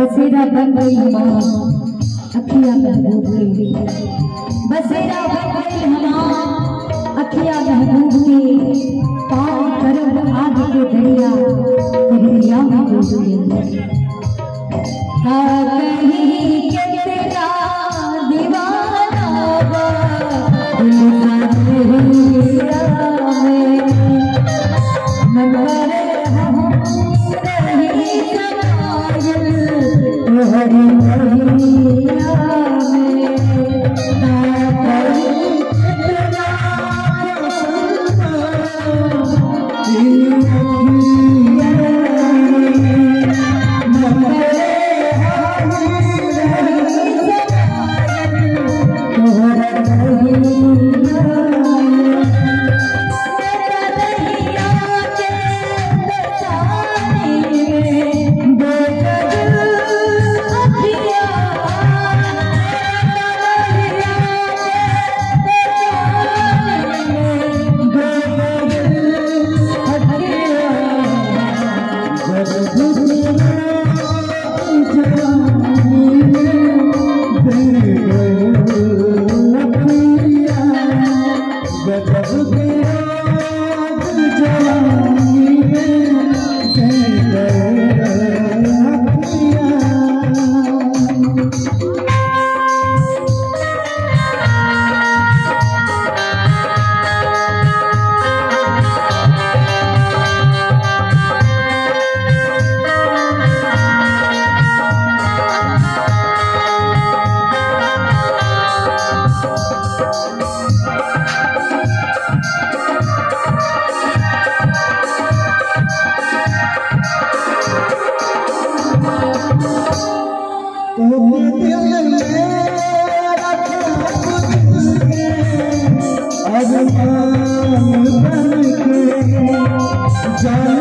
बसेरा बन गई हमारा अखिया महबूब के बसेरा बन गई हमारा अखिया महबूब के Amém. मुलान ज